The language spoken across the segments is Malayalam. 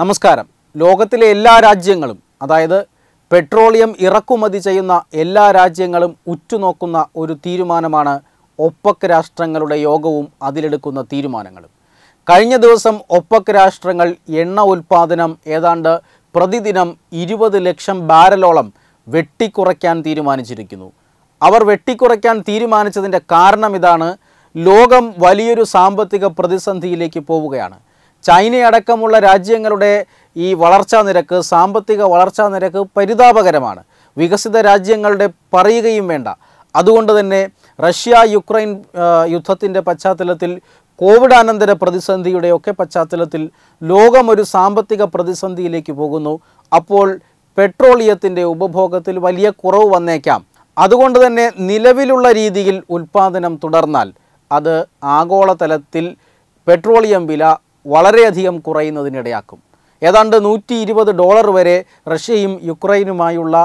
നമസ്കാരം. ലോകത്തിലെ എല്ലാ രാജ്യങ്ങളും അതായത് പെട്രോളിയം ഇറക്കുമതി ചെയ്യുന്ന എല്ലാ രാജ്യങ്ങളും ഉറ്റുനോക്കുന്ന ഒരു തീരുമാനമാണ് ഒപ്പക് രാഷ്ട്രങ്ങളുടെ യോഗവും അതിലെടുക്കുന്ന തീരുമാനങ്ങളും. കഴിഞ്ഞ ദിവസം ഒപ്പക് രാഷ്ട്രങ്ങൾ എണ്ണ ഉൽപ്പാദനം ഏതാണ്ട് പ്രതിദിനം ഇരുപത് ലക്ഷം ബാരലോളം വെട്ടിക്കുറയ്ക്കാൻ തീരുമാനിച്ചിരിക്കുന്നു. അവർ വെട്ടിക്കുറയ്ക്കാൻ തീരുമാനിച്ചതിന്റെ കാരണം ഇതാണ് ലോകം വലിയൊരു സാമ്പത്തിക പ്രതിസന്ധിയിലേക്ക് പോവുകയാണ്. ചൈനയടക്കമുള്ള രാജ്യങ്ങളുടെ ഈ വളർച്ചാ നിരക്ക് സാമ്പത്തിക വളർച്ചാ നിരക്ക് പരിതാപകരമാണ്. വികസിത രാജ്യങ്ങളുടെ പറയുകയും വേണ്ട. അതുകൊണ്ട് തന്നെ റഷ്യ യുക്രൈൻ യുദ്ധത്തിന്റെ പശ്ചാത്തലത്തിൽ കോവിഡാനന്തര പ്രതിസന്ധിയുടെ ഒക്കെ പശ്ചാത്തലത്തിൽ ലോകം ഒരു സാമ്പത്തിക പ്രതിസന്ധിയിലേക്ക് പോകുന്നു. അപ്പോൾ പെട്രോളിയത്തിന്റെ ഉപഭോഗത്തിൽ വലിയ കുറവ് വന്നേക്കാം. അതുകൊണ്ട് തന്നെ നിലവിലുള്ള രീതിയിൽ ഉൽപ്പാദനം തുടർന്നാൽ അത് ആഗോളതലത്തിൽ പെട്രോളിയം വില വളരെയധികം കുറയുന്നതിനിടയാക്കും. ഏതാണ്ട് നൂറ്റി ഇരുപത് ഡോളർ വരെ റഷ്യയും യുക്രൈനുമായുള്ള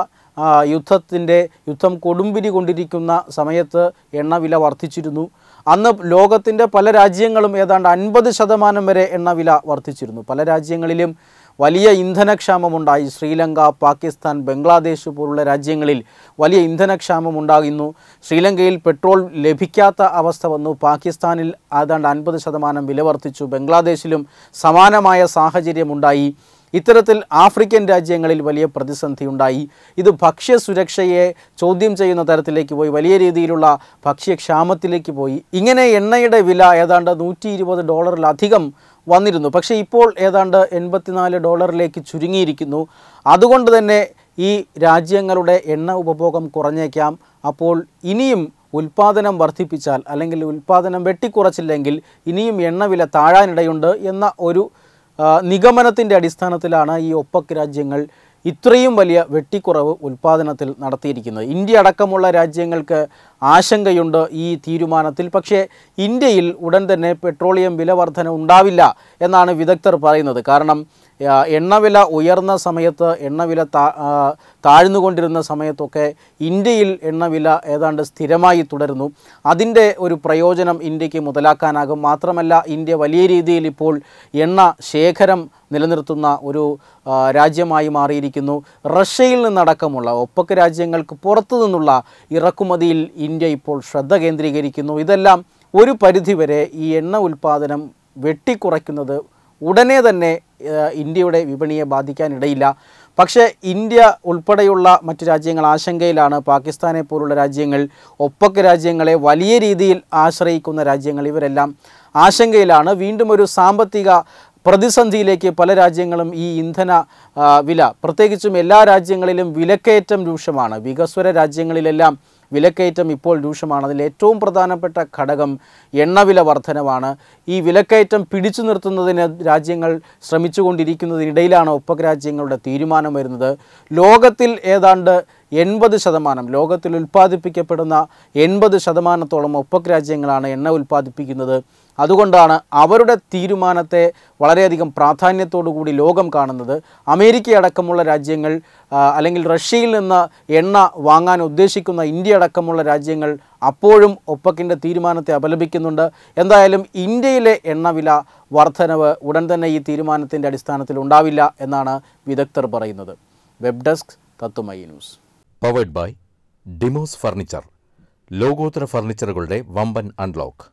യുദ്ധത്തിന്റെ യുദ്ധം കൊടുമ്പിരി കൊണ്ടിരിക്കുന്ന സമയത്ത് എണ്ണവില വർദ്ധിച്ചിരുന്നു. അന്ന് ലോകത്തിന്റെ പല രാജ്യങ്ങളും ഏതാണ്ട് അൻപത് ശതമാനം വരെ എണ്ണവില വർദ്ധിച്ചിരുന്നു. പല രാജ്യങ്ങളിലും വലിയ ഇന്ധനക്ഷാമമുണ്ടായി. ശ്രീലങ്ക പാകിസ്ഥാൻ ബംഗ്ലാദേശ് പോലുള്ള രാജ്യങ്ങളിൽ വലിയ ഇന്ധനക്ഷാമം ഉണ്ടാകുന്നു ശ്രീലങ്കയിൽ പെട്രോൾ ലഭിക്കാത്ത അവസ്ഥ വന്നു. പാകിസ്ഥാനിൽ ഏതാണ്ട് അൻപത് ശതമാനം വില വർദ്ധിച്ചു. ബംഗ്ലാദേശിലും സമാനമായ സാഹചര്യമുണ്ടായി. ഇത്തരത്തിൽ ആഫ്രിക്കൻ രാജ്യങ്ങളിൽ വലിയ പ്രതിസന്ധി ഉണ്ടായി ഇത് ഭക്ഷ്യസുരക്ഷയെ ചോദ്യം ചെയ്യുന്ന തരത്തിലേക്ക് പോയി. വലിയ രീതിയിലുള്ള ഭക്ഷ്യക്ഷാമത്തിലേക്ക് പോയി. ഇങ്ങനെ എണ്ണയുടെ വില ഏതാണ്ട് നൂറ്റി ഇരുപത് ഡോളറിലധികം വന്നിരുന്നു. പക്ഷേ ഇപ്പോൾ ഏതാണ്ട് എൺപത്തിനാല് ഡോളറിലേക്ക് ചുരുങ്ങിയിരിക്കുന്നു. അതുകൊണ്ട് തന്നെ ഈ രാജ്യങ്ങളുടെ എണ്ണ ഉപഭോഗം കുറഞ്ഞേക്കാം. അപ്പോൾ ഇനിയും ഉൽപ്പാദനം വർദ്ധിപ്പിച്ചാൽ അല്ലെങ്കിൽ ഉൽപ്പാദനം വെട്ടിക്കുറച്ചില്ലെങ്കിൽ ഇനിയും എണ്ണവില താഴാനിടയുണ്ട് എന്ന ഒരു നിഗമനത്തിന്റെ അടിസ്ഥാനത്തിലാണ് ഈ ഒപ്പക് രാജ്യങ്ങൾ ഇത്രയും വലിയ വെട്ടിക്കുറവ് ഉൽപ്പാദനത്തിൽ നടത്തിയിരിക്കുന്നത്. ഇന്ത്യ അടക്കമുള്ള രാജ്യങ്ങൾക്ക് ആശങ്കയുണ്ട് ഈ തീരുമാനത്തിൽ. പക്ഷേ ഇന്ത്യയിൽ ഉടൻ തന്നെ പെട്രോളിയം വില വർധന ഉണ്ടാവില്ല എന്നാണ് വിദഗ്ധർ പറയുന്നത്. കാരണം എണ്ണവില ഉയർന്ന സമയത്ത് എണ്ണവില താ താഴ്ന്നുകൊണ്ടിരുന്ന സമയത്തൊക്കെ ഇന്ത്യയിൽ എണ്ണവില ഏതാണ്ട് സ്ഥിരമായി തുടരുന്നു. അതിന്റെ ഒരു പ്രയോജനം ഇന്ത്യയ്ക്ക് മുതലാക്കാനാകും. മാത്രമല്ല ഇന്ത്യ വലിയ രീതിയിൽ ഇപ്പോൾ എണ്ണ ശേഖരം നിലനിർത്തുന്ന ഒരു രാജ്യമായി മാറിയിരിക്കുന്നു. റഷ്യയിൽ നിന്നടക്കമുള്ള ഒപ്പക്ക് രാജ്യങ്ങൾക്ക് പുറത്തു നിന്നുള്ള ഇറക്കുമതിയിൽ ഇന്ത്യ ഇപ്പോൾ ശ്രദ്ധ കേന്ദ്രീകരിക്കുന്നു. ഇതെല്ലാം ഒരു പരിധിവരെ ഈ എണ്ണ ഉൽപ്പാദനം വെട്ടിക്കുറയ്ക്കുന്നത് ഉടനെ തന്നെ ഇന്ത്യയുടെ വിപണിയെ ബാധിക്കാനിടയില്ല. പക്ഷേ ഇന്ത്യ ഉൾപ്പെടെയുള്ള മറ്റു രാജ്യങ്ങൾ ആശങ്കയിലാണ്. പാകിസ്ഥാനെ പോലുള്ള രാജ്യങ്ങൾ ഒപ്പക്ക രാജ്യങ്ങളെ വലിയ രീതിയിൽ ആശ്രയിക്കുന്ന രാജ്യങ്ങൾ ഇവരെല്ലാം ആശങ്കയിലാണ്. വീണ്ടും ഒരു സാമ്പത്തിക പ്രതിസന്ധിയിലേക്ക് പല രാജ്യങ്ങളും ഈ ഇന്ധന വില പ്രത്യേകിച്ചും എല്ലാ രാജ്യങ്ങളിലും വിലക്കയറ്റം രൂക്ഷമാണ്. വികസ്വര രാജ്യങ്ങളിലെല്ലാം വിലക്കയറ്റം ഇപ്പോൾ രൂക്ഷമാണ്. അതിൽ ഏറ്റവും പ്രധാനപ്പെട്ട ഘടകം എണ്ണവില വർധനവാണ്. ഈ വിലക്കയറ്റം പിടിച്ചു നിർത്തുന്നതിന് രാജ്യങ്ങൾ ശ്രമിച്ചുകൊണ്ടിരിക്കുന്നതിനിടയിലാണ് ഒപ്പക് രാജ്യങ്ങളുടെ തീരുമാനം വരുന്നത്. ലോകത്തിൽ ഏതാണ്ട് എൺപത് ശതമാനം. ലോകത്തിൽ ഉൽപ്പാദിപ്പിക്കപ്പെടുന്ന എൺപത് ശതമാനത്തോളം ഒപ്പക് രാജ്യങ്ങളാണ് എണ്ണ ഉൽപ്പാദിപ്പിക്കുന്നത്. അതുകൊണ്ടാണ് അവരുടെ തീരുമാനത്തെ വളരെയധികം കൂടി ലോകം കാണുന്നത്. അമേരിക്ക അടക്കമുള്ള രാജ്യങ്ങൾ അല്ലെങ്കിൽ റഷ്യയിൽ നിന്ന് എണ്ണ വാങ്ങാൻ ഉദ്ദേശിക്കുന്ന ഇന്ത്യ അടക്കമുള്ള രാജ്യങ്ങൾ അപ്പോഴും ഒപ്പക്കിന്റെ തീരുമാനത്തെ അപലപിക്കുന്നുണ്ട്. എന്തായാലും ഇന്ത്യയിലെ എണ്ണവില വർധനവ് ഉടൻ തന്നെ ഈ തീരുമാനത്തിന്റെ അടിസ്ഥാനത്തിൽ ഉണ്ടാവില്ല എന്നാണ് വിദഗ്ധർ പറയുന്നത്. വെബ് ഡെസ്ക് തത്തുമൈ ന്യൂസ്. പവേഡ് ബൈ ഡിമോസ് ഫർണിച്ചർ ലോകോത്തര ഫർണിച്ചറുകളുടെ വമ്പൻ അൺലോക്ക്